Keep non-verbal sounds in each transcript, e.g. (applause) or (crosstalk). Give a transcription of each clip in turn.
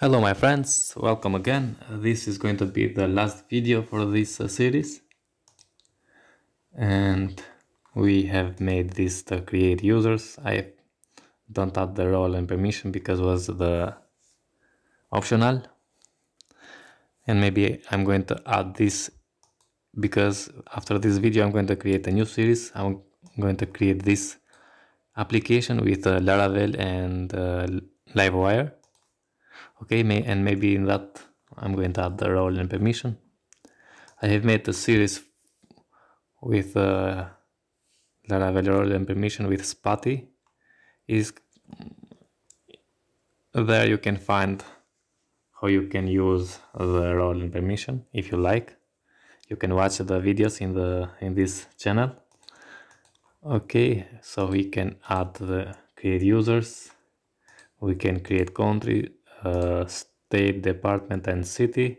Hello my friends, welcome again. This is going to be the last video for this uh, series. And we have made this to create users. I don't add the role and permission because was the optional. And maybe I'm going to add this because after this video I'm going to create a new series. I'm going to create this application with uh, Laravel and uh, Livewire okay may, and maybe in that I'm going to add the role and permission. I have made a series with uh, Laravel role and permission with Spatie is there you can find how you can use the role and permission if you like. You can watch the videos in the in this channel. Okay so we can add the create users. We can create country uh, state, department, and city.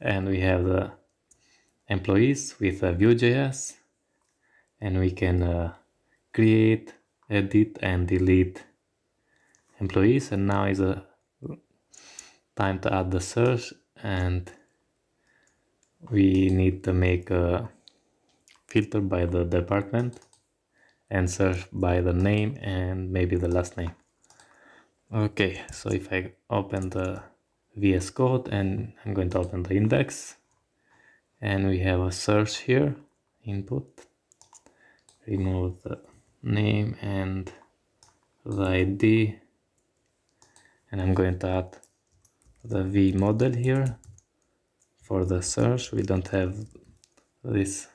And we have the employees with uh, Vue.js. And we can uh, create, edit, and delete employees. And now is a time to add the search and we need to make a filter by the department and search by the name and maybe the last name okay so if I open the VS Code and I'm going to open the index and we have a search here input remove the name and the ID and I'm going to add the V model here for the search. We don't have this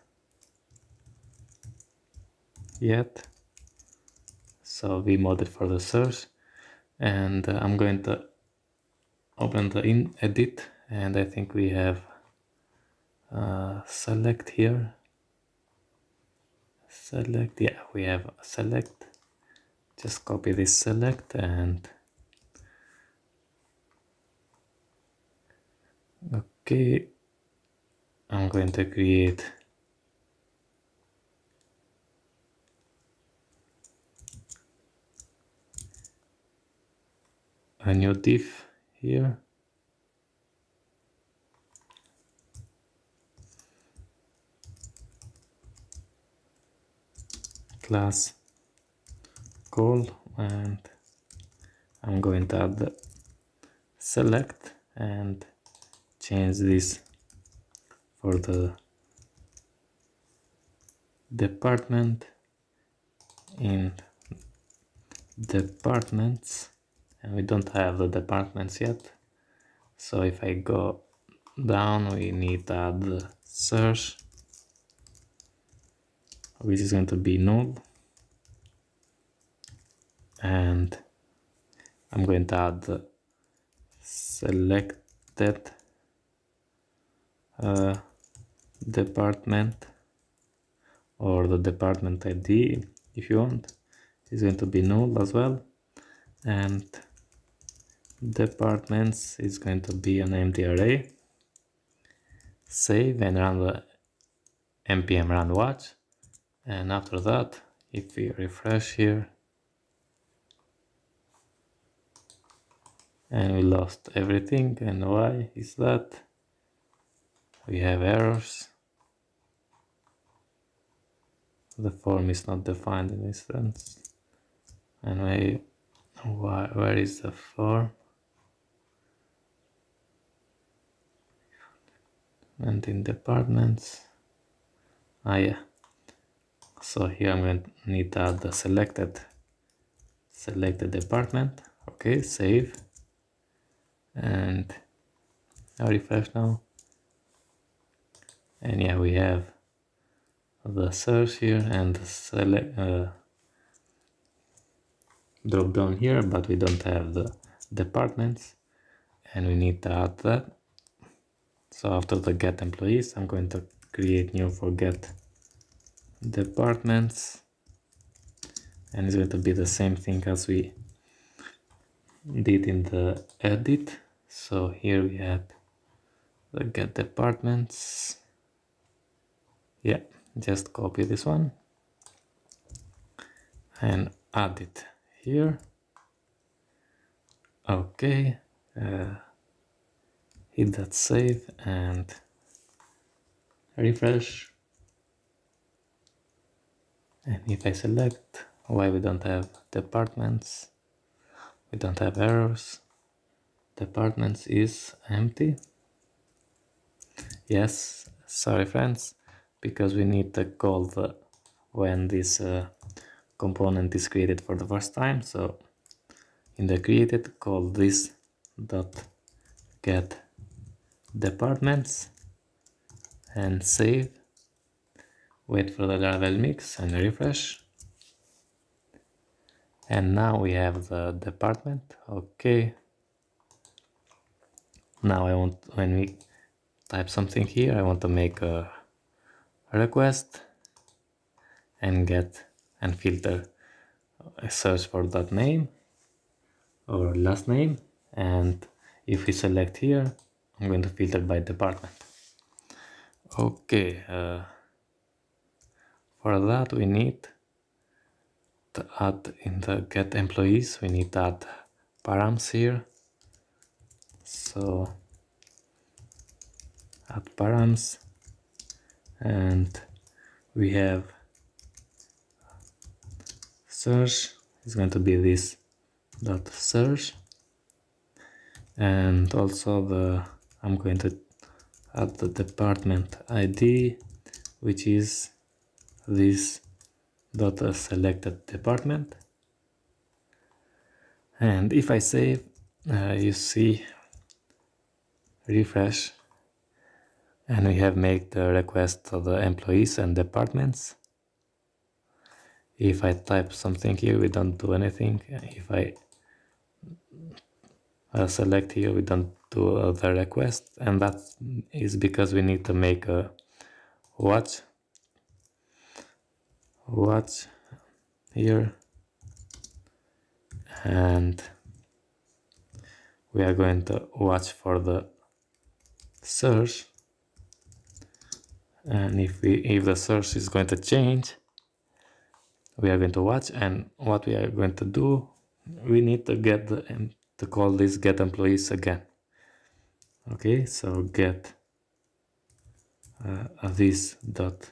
yet. So V model for the search and uh, I'm going to open the in edit and I think we have uh, select here. Select yeah we have select. Just copy this select and okay. I'm going to create a new div here? Class call and I'm going to add select and change this for the department in departments and we don't have the departments yet. So if I go down we need to add search which is going to be null. And I'm going to add selected uh, department or the department ID if you want. Is going to be null as well. And departments is going to be an empty array save and run the npm run watch. And after that if we refresh here. And we lost everything. And why is that? We have errors. The form is not defined in instance and we why, where is the form and in departments. Ah yeah. So here I'm going to need to add the selected selected department. Okay save. And I refresh now. And yeah we have the search here and the select uh, drop down here but we don't have the departments. And we need to add that so after the get employees, I'm going to create new for get departments. And it's going to be the same thing as we did in the edit. So here we have the get departments. Yeah, just copy this one and add it here. Okay, uh, hit that save and refresh. And if I select why we don't have departments we don't have errors departments is empty. Yes sorry friends because we need to call when this uh, component is created for the first time. So in the created call this dot get departments and save. Wait for the Laravel mix and refresh. And now we have the department. Okay. Now I want when we type something here I want to make a request and get and filter a search for that name or last name. And if we select here I'm going to filter by department. Okay uh, for that we need to add in the get employees we need to add params here. So add params and we have search. Is going to be this dot search. And also the I'm going to add the department ID which is this dot selected department. And if I save uh, you see refresh. And we have made the request to the employees and departments. If I type something here we don't do anything. If I uh, select here we don't uh, the request and that is because we need to make a watch. Watch here. And we are going to watch for the search. And if we if the search is going to change we are going to watch. And what we are going to do we need to get the to call this get employees again okay so get uh, this dot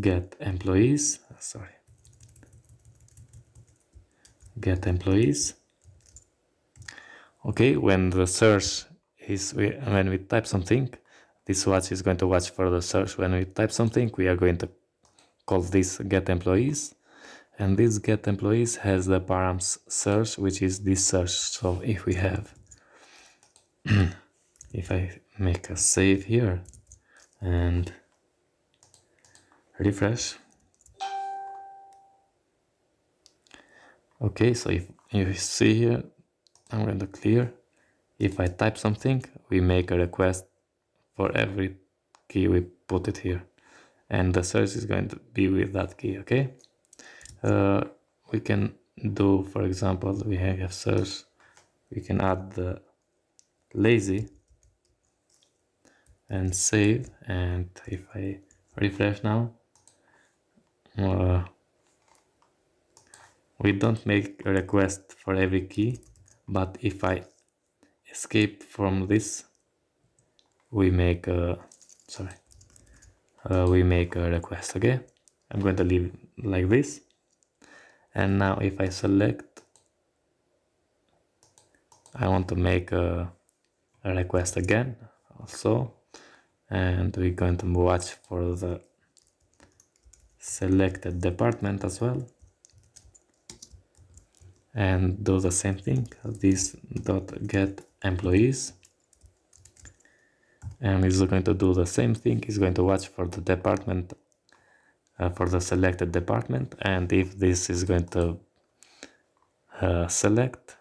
get employees sorry. Get employees. Okay when the search is when we type something this watch is going to watch for the search. When we type something we are going to call this get employees. And this get employees has the params search which is this search. So if we have (clears throat) if I make a save here and refresh. Okay so if you see here I'm going to clear. If I type something we make a request for every key we put it here. And the search is going to be with that key okay? Uh, we can do for example we have search. We can add the lazy and save and if I refresh now uh, we don't make a request for every key but if I escape from this we make a sorry uh, we make a request okay? I'm going to leave like this. And now if I select I want to make a, a request again also and we're going to watch for the selected department as well. And do the same thing. This dot get employees. And it's going to do the same thing. It's going to watch for the department uh, for the selected department. And if this is going to uh, select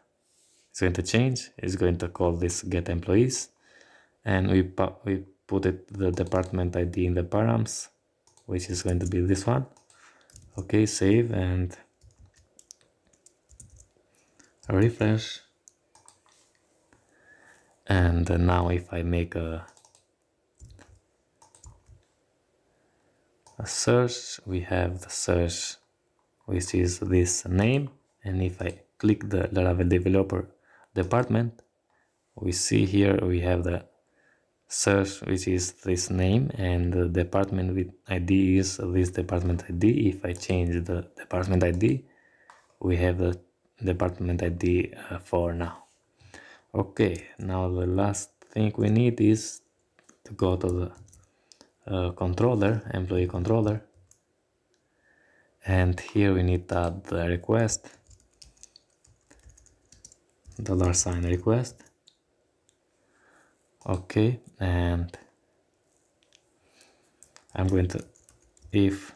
it's going to change. It's going to call this get employees. And we, we put it the department ID in the params which is going to be this one. Okay save and refresh. And now if I make a, a search we have the search which is this name. And if I click the Laravel developer department we see here we have the search which is this name and the department with ID is this department ID if I change the department ID we have the department ID uh, for now. Okay now the last thing we need is to go to the uh, controller employee controller. And here we need to add the request. Dollar sign request okay and I'm going to if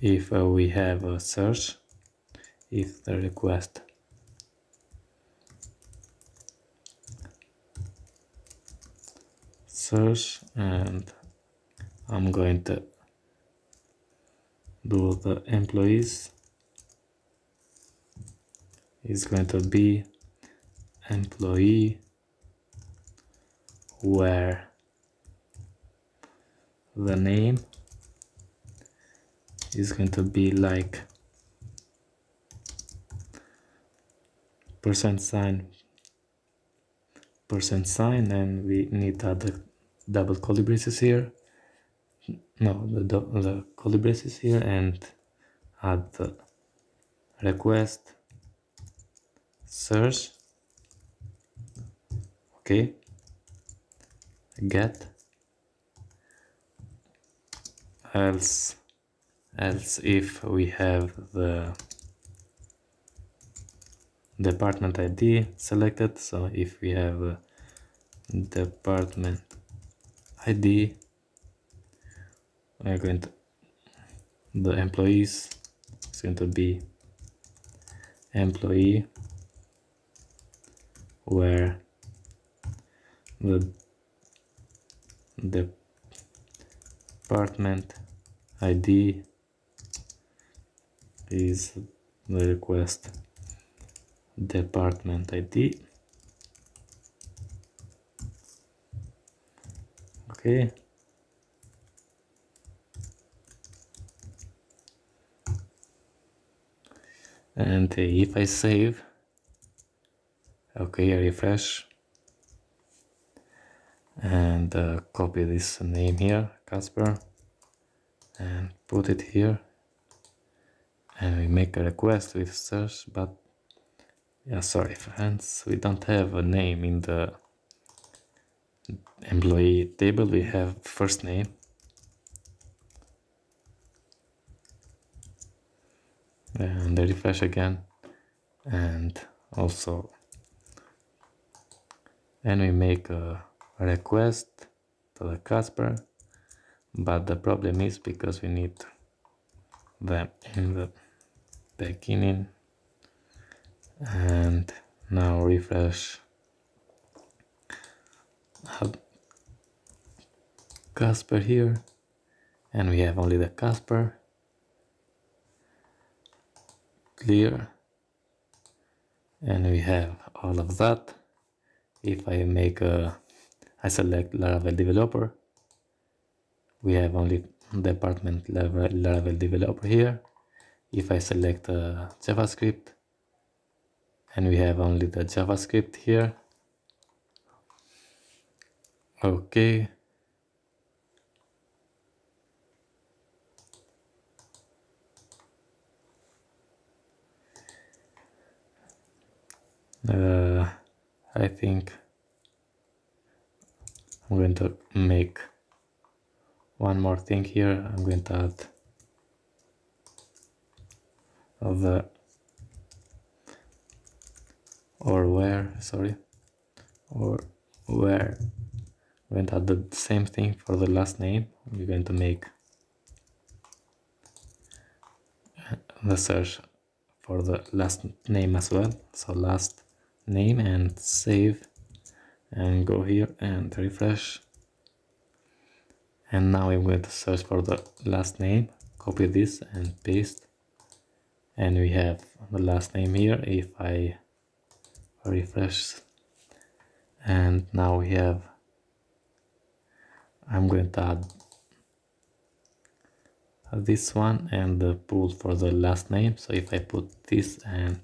if uh, we have a search if the request search and I'm going to do the employees is going to be employee where the name is going to be like percent sign percent sign and we need the double curly braces here no the, the curly braces here and add the request search. Okay. Get. Else else if we have the department ID selected. So if we have department ID we're going to the employees is going to be employee where the department ID is the request department ID okay and if I save okay I refresh. And uh, copy this name here Casper and put it here. And we make a request with search but yeah sorry friends we don't have a name in the employee table. We have first name and refresh again. And also and we make a request to the Casper but the problem is because we need them in the beginning. And now refresh. Casper here and we have only the Casper clear. And we have all of that. If I make a I select Laravel developer we have only department level Laravel developer here. If I select uh, JavaScript and we have only the JavaScript here. Okay uh, I think I'm going to make one more thing here. I'm going to add the or where sorry or where. I'm going to add the same thing for the last name. We're going to make the search for the last name as well. So last name and save and go here and refresh. And now I'm going to search for the last name copy this and paste. And we have the last name here if I refresh. And now we have I'm going to add this one and the pool for the last name. So if I put this and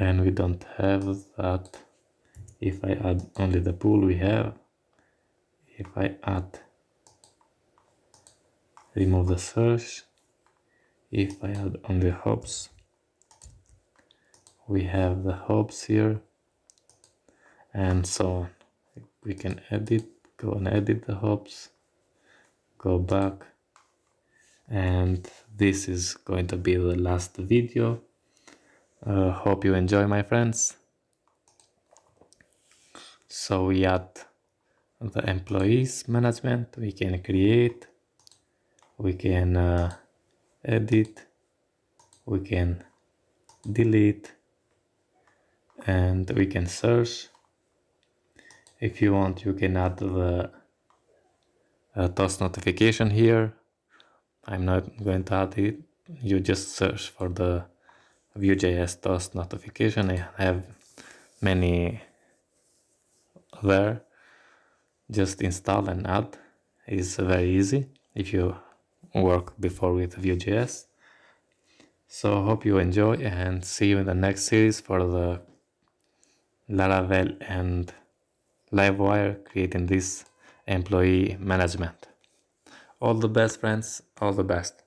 and we don't have that. If I add only the pool we have if I add remove the search if I add only hops we have the hops here and so on. We can edit go and edit the hops go back and this is going to be the last video uh, hope you enjoy my friends. So we add the employees management. We can create. We can uh, edit. We can delete. And we can search. If you want you can add the uh, notification here. I'm not going to add it. You just search for the Vue.js toast notification. I have many there. Just install and add. Is very easy if you work before with Vue.js so hope you enjoy and see you in the next series for the Laravel and Livewire creating this employee management. All the best friends. All the best